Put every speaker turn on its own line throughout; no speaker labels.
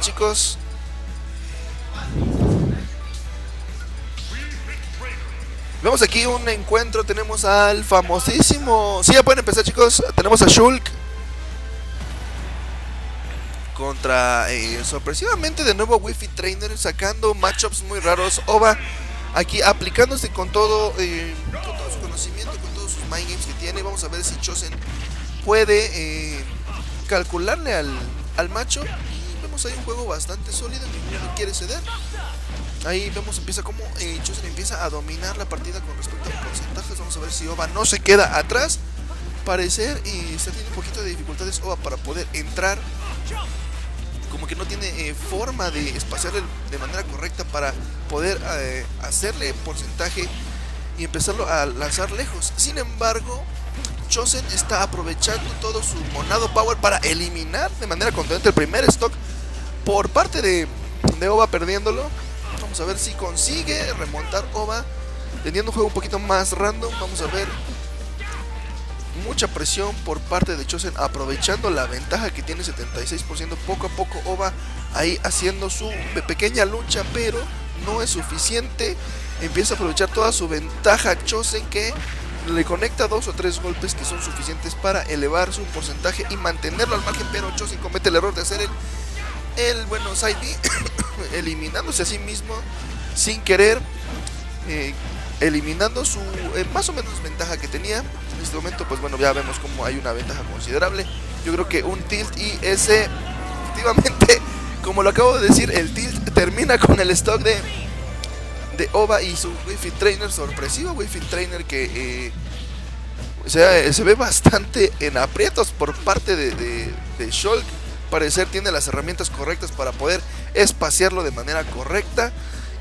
chicos. Vemos aquí un encuentro, tenemos al famosísimo... Sí, ya pueden empezar chicos, tenemos a Shulk contra eh, sorpresivamente de nuevo Wi-Fi Trainer sacando matchups muy raros. Oba aquí aplicándose con todo, eh, con todo su conocimiento, con todos sus mind games que tiene. Vamos a ver si Chosen puede eh, calcularle al, al macho. Y vemos ahí un juego bastante sólido, ninguno quiere ceder. Ahí vemos empieza como eh, Chosen empieza a dominar la partida con respecto a porcentajes. Vamos a ver si Oba no se queda atrás. Parecer y está teniendo un poquito de dificultades Oba para poder entrar como que no tiene eh, forma de espaciar de manera correcta para poder eh, hacerle porcentaje y empezarlo a lanzar lejos. Sin embargo, Chosen está aprovechando todo su monado power para eliminar de manera contundente el primer stock por parte de, Oba perdiéndolo. Vamos a ver si consigue remontar Oba teniendo un juego un poquito más random. Vamos a ver mucha presión por parte de Chosen aprovechando la ventaja que tiene 76% poco a poco Oba ahí haciendo su pequeña lucha pero no es suficiente empieza a aprovechar toda su ventaja Chosen que le conecta dos o tres golpes que son suficientes para elevar su porcentaje y mantenerlo al margen pero Chosen comete el error de hacer el, el bueno side eliminándose a sí mismo sin querer eh, eliminando su eh, más o menos ventaja que tenía. En este momento, pues bueno, ya vemos como hay una ventaja considerable. Yo creo que un tilt y ese, efectivamente, como lo acabo de decir, el tilt termina con el stock de, de OVA y su Wi-Fi Trainer, sorpresivo Wi-Fi Trainer que eh, se, se, ve bastante en aprietos por parte de, de, de Shulk. Parecer tiene las herramientas correctas para poder espaciarlo de manera correcta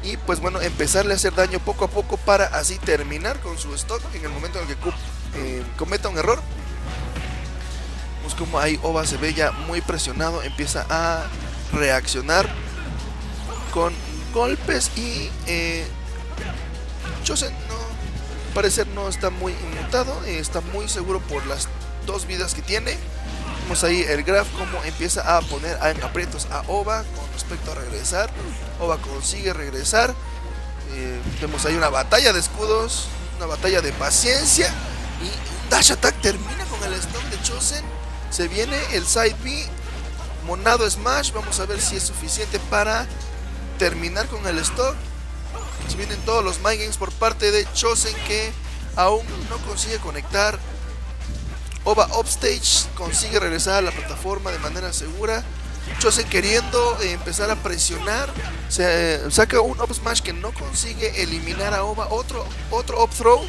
y pues bueno empezarle a hacer daño poco a poco para así terminar con su stock en el momento en el que eh, cometa un error. Vemos como ahí Oba se ve ya muy presionado empieza a reaccionar con golpes y eh, Chosen no parecer no está muy inmutado eh, está muy seguro por las dos vidas que tiene vemos ahí el graph como empieza a poner en aprietos a Oba con respecto a regresar. Oba consigue regresar. Eh, vemos ahí una batalla de escudos, una batalla de paciencia. Y dash attack termina con el stop de Chosen. Se viene el side B. Monado Smash. Vamos a ver si es suficiente para terminar con el stock. Se vienen todos los mind por parte de Chosen que aún no consigue conectar Oba Upstage consigue regresar a la plataforma de manera segura. Chosen queriendo empezar a presionar. Eh, saca un up smash que no consigue eliminar a Oba. Otro, otro up throw.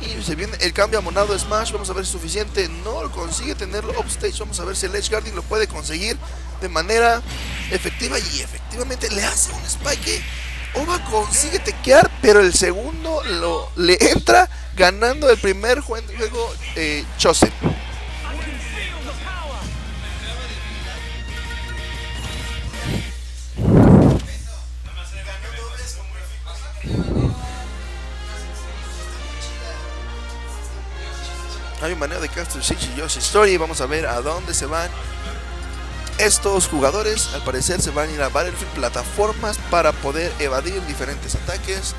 Y se viene el cambio a monado smash. Vamos a ver si es suficiente. No consigue tenerlo upstage. Vamos a ver si el Edge lo puede conseguir de manera efectiva. Y efectivamente le hace un spike. Oba consigue tequear, pero el segundo lo, le entra ganando el primer juego eh, Chosen. Hay un manejo de Castle Siege y Yoshi Story. Vamos a ver a dónde se van estos jugadores. Al parecer se van a ir a Battlefield plataformas para poder evadir diferentes ataques.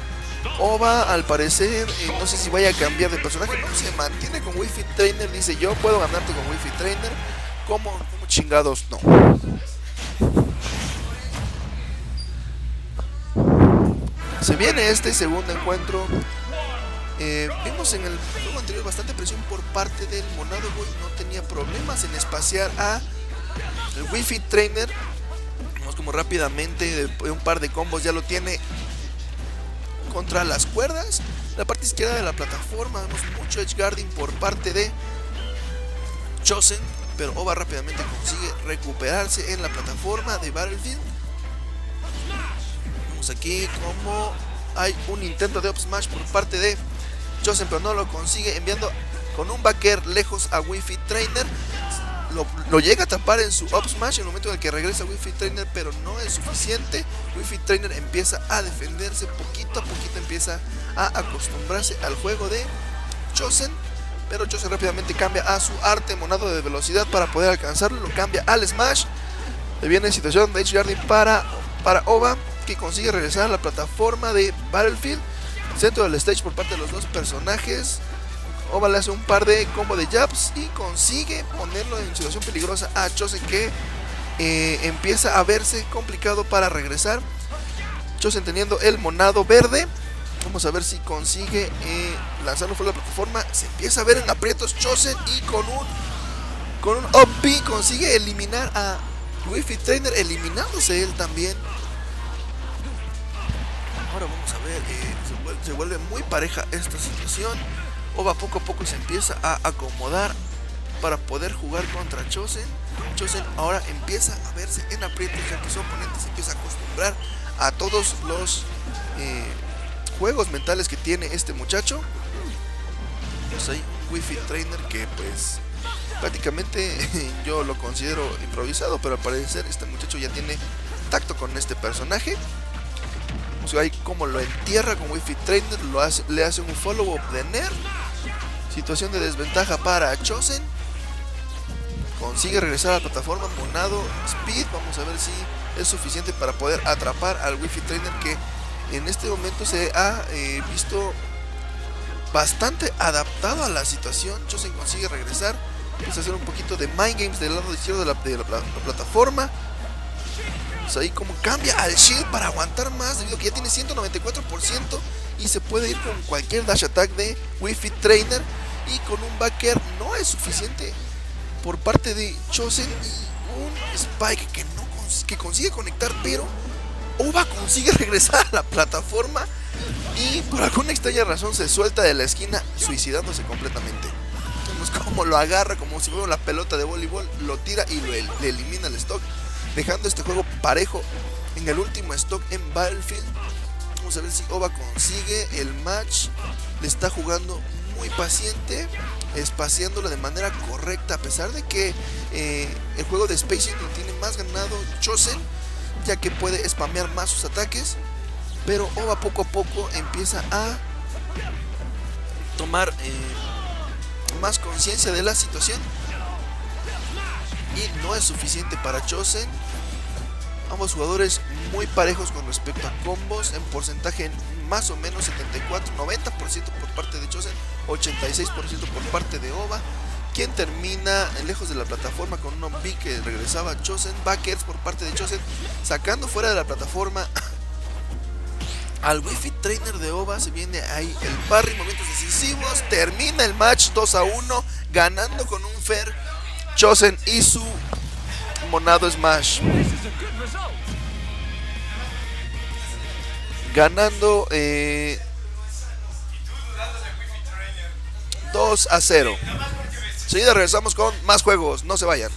Oba, al parecer, eh, no sé si vaya a cambiar de personaje, no se mantiene con Wi-Fi Trainer. Dice: Yo puedo ganarte con Wi-Fi Trainer. ¿Cómo, cómo chingados? No. Se viene este segundo encuentro. Eh, vimos en el juego anterior bastante presión por parte del Monado Boy. No tenía problemas en espaciar a el Wi-Fi Trainer. Vemos como rápidamente de un par de combos ya lo tiene contra las cuerdas. La parte izquierda de la plataforma vemos mucho edge guarding por parte de Chosen, pero Oba rápidamente consigue recuperarse en la plataforma de Battlefield. Vemos aquí como hay un intento de up smash por parte de Chosen, pero no lo consigue enviando con un backer lejos a Wi-Fi Trainer. Lo, llega a tapar en su up smash en el momento en el que regresa Wi-Fi Trainer, pero no es suficiente. Wi-Fi Trainer empieza a defenderse poquito a poquito, empieza a acostumbrarse al juego de Chosen. Pero Chosen rápidamente cambia a su arte monado de velocidad para poder alcanzarlo. Lo cambia al smash. Le viene situación de Edge Guarding para, para Oba, que consigue regresar a la plataforma de Battlefield. Centro del stage por parte de los dos personajes. Oba le hace un par de combo de jabs y consigue ponerlo en situación peligrosa a Chosen que eh, empieza a verse complicado para regresar. Chosen teniendo el monado verde. Vamos a ver si consigue eh, lanzarlo fuera de la plataforma. Se empieza a ver en aprietos Chosen y con un con un OP consigue eliminar a Wi-Fi Trainer, eliminándose él también. Ahora vamos a ver, eh, se, vuelve, muy pareja esta situación. Oba poco a poco se empieza a acomodar para poder jugar contra Chosen. Chosen ahora empieza a verse en aprietos ya que su oponente se empieza a acostumbrar a todos los eh, juegos mentales que tiene este muchacho. Pues hay Wi-Fi Trainer que pues prácticamente yo lo considero improvisado, pero al parecer este muchacho ya tiene tacto con este personaje. O sea, ahí como lo entierra con Wi-Fi Trainer, lo hace, le hace un follow-up de Ner. Situación de desventaja para Chosen. Consigue regresar a la plataforma, Monado, Speed. Vamos a ver si es suficiente para poder atrapar al Wi-Fi Trainer que en este momento se ha eh, visto bastante adaptado a la situación. Chosen consigue regresar. Empieza a hacer un poquito de mind games del lado izquierdo de la plataforma. Pues ahí como cambia al shield para aguantar más debido a que ya tiene 194% y se puede ir con cualquier dash attack de Wi-Fi Trainer con un backer no es suficiente por parte de Chosen y un Spike que no que consigue conectar pero Oba consigue regresar a la plataforma y por alguna extraña razón se suelta de la esquina suicidándose completamente. Vemos cómo lo agarra como si fuera la pelota de voleibol, lo tira y lo le elimina el stock, dejando este juego parejo en el último stock en Battlefield. Vamos a ver si Oba consigue el match. Le está jugando muy paciente, espaciándolo de manera correcta, a pesar de que eh, el juego de Spacing tiene más ganado Chosen, ya que puede spamear más sus ataques pero Oba poco a poco empieza a tomar eh, más conciencia de la situación. Y no es suficiente para Chosen. Ambos jugadores muy parejos con respecto a combos en porcentaje más o menos 74 90% por parte de Chosen 86% por parte de Oba quien termina lejos de la plataforma con un zombie que regresaba a Chosen backers por parte de Chosen sacando fuera de la plataforma al Wi-Fi Trainer de Oba se viene ahí el parry, momentos decisivos, termina el match 2 a 1, ganando con un fair Chosen y su monado Smash. Ganando eh, 2 a 0. Seguida regresamos con más juegos, no se vayan.